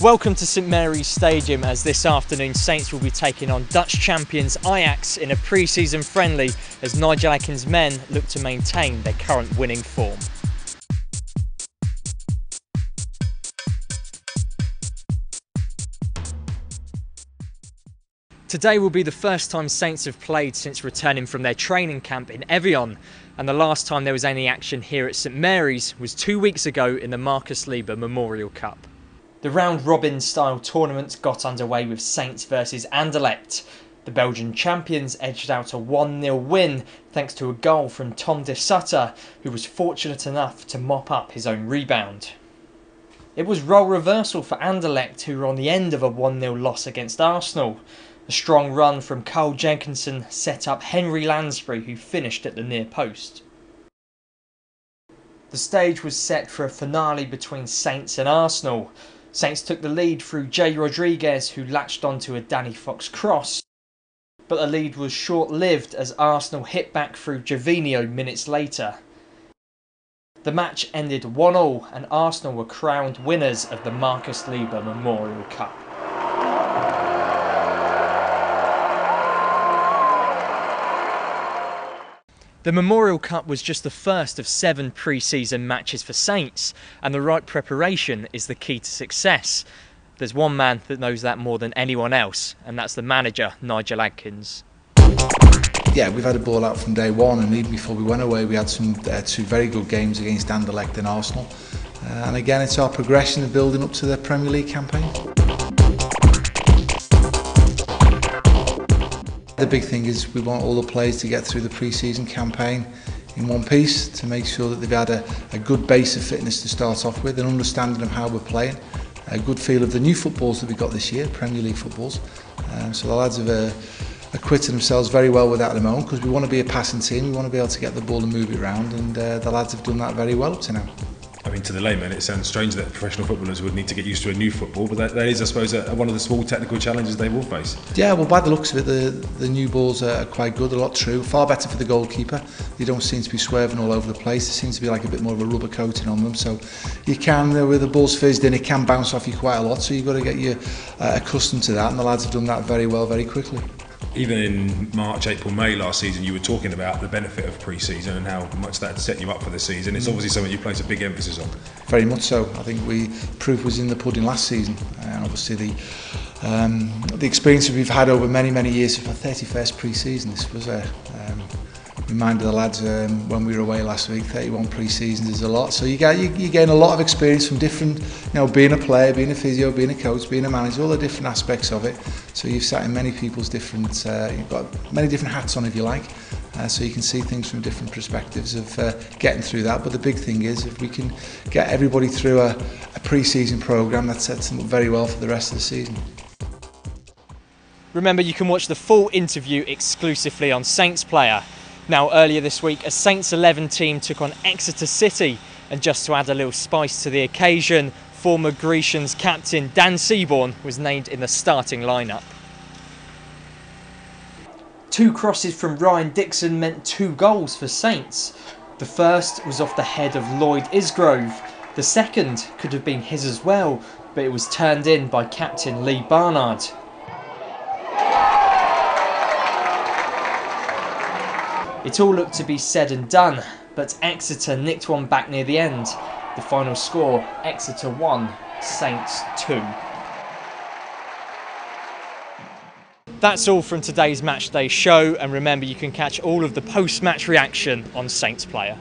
Welcome to St Mary's Stadium as this afternoon Saints will be taking on Dutch champions Ajax in a pre-season friendly as Nigel Adkins' men look to maintain their current winning form. Today will be the first time Saints have played since returning from their training camp in Evian, and the last time there was any action here at St Mary's was two weeks ago in the Markus Liebherr Memorial Cup. The round robin style tournament got underway with Saints versus Anderlecht. The Belgian champions edged out a 1 0 win thanks to a goal from Tom de Sutter, who was fortunate enough to mop up his own rebound. It was role reversal for Anderlecht, who were on the end of a 1 0 loss against Arsenal. A strong run from Carl Jenkinson set up Henry Lansbury, who finished at the near post. The stage was set for a finale between Saints and Arsenal. Saints took the lead through Jay Rodriguez, who latched onto a Danny Fox cross. But the lead was short lived as Arsenal hit back through Gervinho minutes later. The match ended 1 0, and Arsenal were crowned winners of the Markus Liebherr Memorial Cup. The Memorial Cup was just the first of seven pre season matches for Saints, and the right preparation is the key to success. There's one man that knows that more than anyone else, and that's the manager, Nigel Adkins. Yeah, we've had a ball out from day one, and even before we went away, we had some uh, two very good games against Anderlecht and Arsenal. Uh, and again, it's our progression of building up to the Premier League campaign. The big thing is we want all the players to get through the pre-season campaign in one piece to make sure that they've had a, a good base of fitness to start off with, an understanding of how we're playing, a good feel of the new footballs that we've got this year, Premier League footballs. Um, so the lads have uh, acquitted themselves very well with that at the moment because we want to be a passing team, we want to be able to get the ball and move it around and uh, the lads have done that very well up to now. I mean, to the layman, it sounds strange that professional footballers would need to get used to a new football, but that, that is, I suppose, a, one of the small technical challenges they will face. Yeah, well, by the looks of it, the, the new balls are quite good, a lot true, far better for the goalkeeper. They don't seem to be swerving all over the place. There seems to be like a bit more of a rubber coating on them, so you can, uh, with the balls fizzed in, it can bounce off you quite a lot, so you've got to get you uh, accustomed to that, and the lads have done that very well, very quickly. even in March, April, May last season, you were talking about the benefit of pre-season and how much that set you up for the season. It's mm. obviously something you place a big emphasis on. Very much so. I think we proof was in the pudding last season, uh, and obviously the um, the experience we've had over many many years for 31st pre-season. This was a um, reminded the lads um, when we were away last week 31 pre-seasons is a lot. So you get you, you gain a lot of experience from different you know being a player being a physio being a coach being a manager all the different aspects of it. So you've sat in many people's different uh, you've got many different hats on if you like uh, so you can see things from different perspectives of uh, getting through that. But the big thing is if we can get everybody through a, a pre-season program that sets them up very well for the rest of the season. Remember, you can watch the full interview exclusively on Saints Player. Now, earlier this week, a Saints 11 team took on Exeter City, and just to add a little spice to the occasion, former Grecians captain Dan Seaborne was named in the starting lineup. Two crosses from Ryan Dickson meant two goals for Saints. The first was off the head of Lloyd Isgrove. The second could have been his as well, but it was turned in by captain Lee Barnard. It all looked to be said and done, but Exeter nicked one back near the end. The final score Exeter 1, Saints 2. That's all from today's Matchday show, and remember you can catch all of the post match reaction on Saints Player.